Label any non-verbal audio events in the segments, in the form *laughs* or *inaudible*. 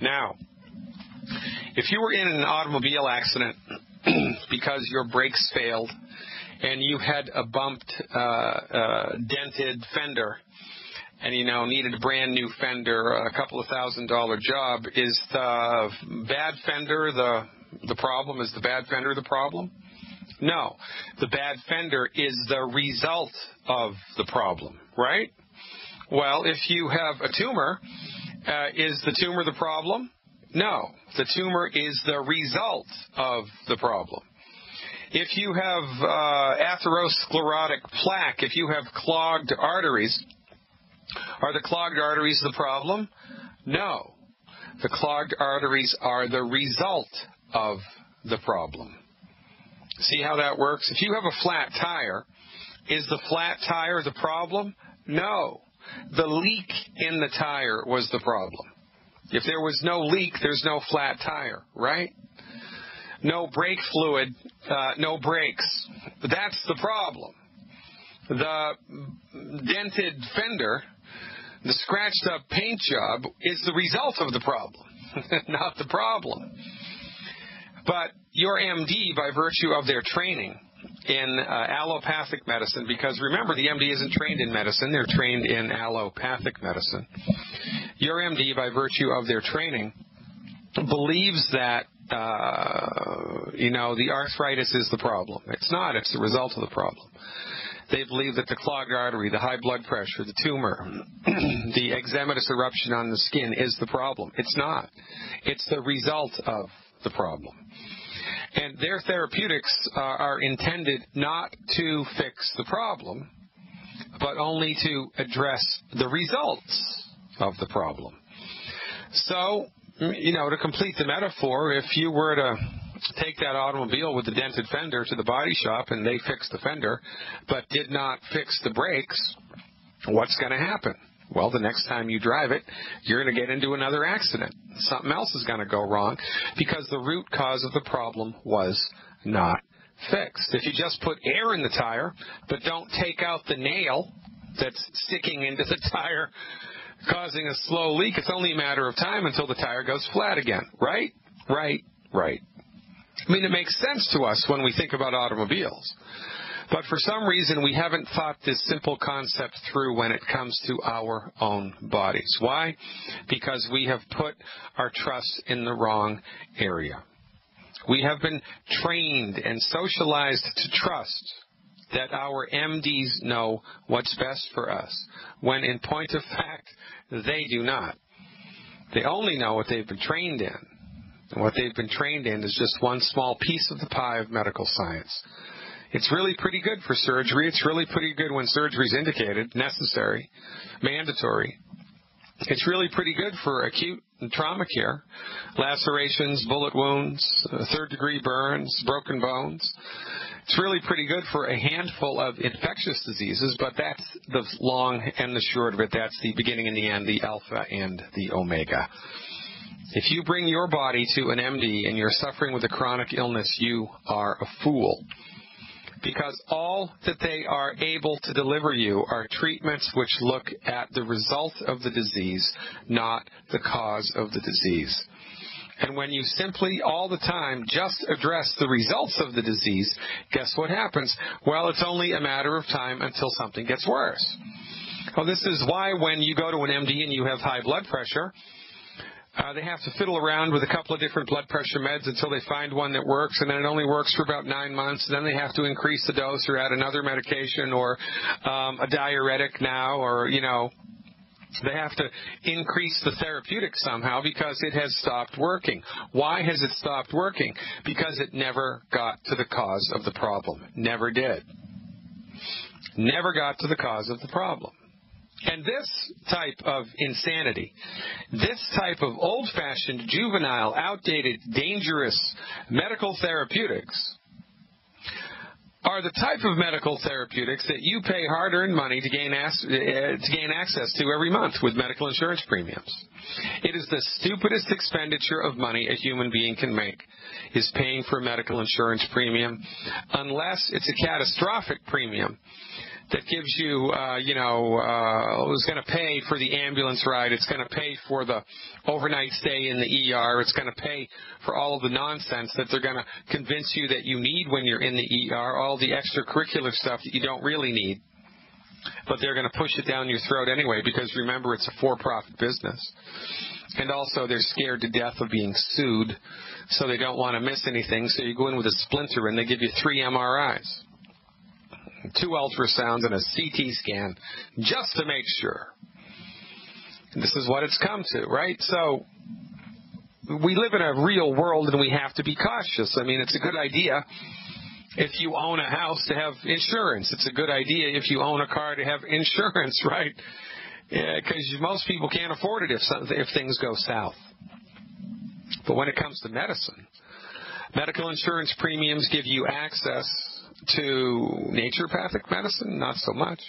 Now, if you were in an automobile accident *clears throat* because your brakes failed and you had a bumped, uh, uh, dented fender, and you know needed a brand new fender, a couple of thousand dollar job, is the bad fender the the problem? Is the bad fender the problem? No, the bad fender is the result of the problem, right? Well, if you have a tumor, uh, is the tumor the problem? No, the tumor is the result of the problem. If you have uh, atherosclerotic plaque, if you have clogged arteries, are the clogged arteries the problem? No. The clogged arteries are the result of the problem. See how that works? If you have a flat tire, is the flat tire the problem? No. The leak in the tire was the problem. If there was no leak, there's no flat tire, right? No brake fluid, uh, no brakes. That's the problem. The dented fender, the scratched up paint job, is the result of the problem, *laughs* not the problem. But your MD, by virtue of their training in uh, allopathic medicine, because remember, the MD isn't trained in medicine, they're trained in allopathic medicine. Your MD, by virtue of their training, believes that uh, you know the arthritis is the problem. It's not. It's the result of the problem. They believe that the clogged artery, the high blood pressure, the tumor, *clears throat* the eczematous eruption on the skin is the problem. It's not. It's the result of the problem. And their therapeutics uh, are intended not to fix the problem, but only to address the results of the problem. So, you know, to complete the metaphor, if you were to take that automobile with the dented fender to the body shop and they fixed the fender, but did not fix the brakes, what's going to happen? Well, the next time you drive it, you're going to get into another accident. Something else is going to go wrong because the root cause of the problem was not fixed. If you just put air in the tire, but don't take out the nail that's sticking into the tire, causing a slow leak, it's only a matter of time until the tire goes flat again. Right? Right? Right. I mean, it makes sense to us when we think about automobiles. But for some reason, we haven't thought this simple concept through when it comes to our own bodies. Why? Because we have put our trust in the wrong area. We have been trained and socialized to trust that our MDs know what's best for us, when in point of fact, they do not. They only know what they've been trained in. And what they've been trained in is just one small piece of the pie of medical science. It's really pretty good for surgery. It's really pretty good when surgery is indicated, necessary, mandatory. It's really pretty good for acute trauma care, lacerations, bullet wounds, uh, third degree burns, broken bones. It's really pretty good for a handful of infectious diseases, but that's the long and the short of it. That's the beginning and the end, the alpha and the omega. If you bring your body to an MD and you're suffering with a chronic illness, you are a fool because all that they are able to deliver you are treatments which look at the result of the disease, not the cause of the disease. And when you simply all the time just address the results of the disease, guess what happens? Well, it's only a matter of time until something gets worse. Well, this is why when you go to an MD and you have high blood pressure, uh, they have to fiddle around with a couple of different blood pressure meds until they find one that works, and then it only works for about nine months. And then they have to increase the dose or add another medication or um, a diuretic now, or you know, they have to increase the therapeutic somehow because it has stopped working. Why has it stopped working? Because it never got to the cause of the problem. Never did. Never got to the cause of the problem. And this type of insanity, this type of old fashioned, juvenile, outdated, dangerous medical therapeutics are the type of medical therapeutics that you pay hard earned money to gain, uh, to gain access to every month with medical insurance premiums. It is the stupidest expenditure of money a human being can make is paying for a medical insurance premium unless it's a catastrophic premium that gives you, uh, you know, uh, is going to pay for the ambulance ride. It's going to pay for the overnight stay in the ER. It's going to pay for all of the nonsense that they're going to convince you that you need when you're in the ER, all the extracurricular stuff that you don't really need. But they're going to push it down your throat anyway because remember, it's a for-profit business. And also, they're scared to death of being sued, so they don't want to miss anything. So you go in with a splinter and they give you three MRIs two ultrasounds and a CT scan just to make sure. This is what it's come to, right? So we live in a real world and we have to be cautious. I mean, it's a good idea if you own a house to have insurance. It's a good idea if you own a car to have *laughs* insurance, right? Because yeah, most people can't afford it if if things go south. But when it comes to medicine, medical insurance premiums give you access to naturopathic medicine? Not so much.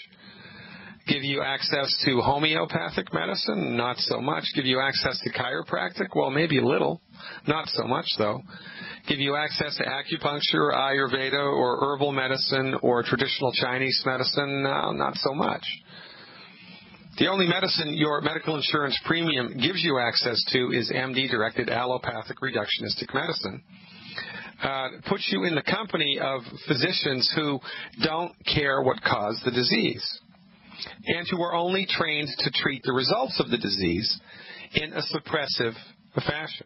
Give you access to homeopathic medicine? Not so much. Give you access to chiropractic? Well, maybe a little. Not so much, though. Give you access to acupuncture, Ayurveda, or herbal medicine, or traditional Chinese medicine? No, not so much. The only medicine your medical insurance premium gives you access to is MD directed allopathic reductionistic medicine uh, puts you in the company of physicians who don't care what caused the disease and who are only trained to treat the results of the disease in a suppressive fashion.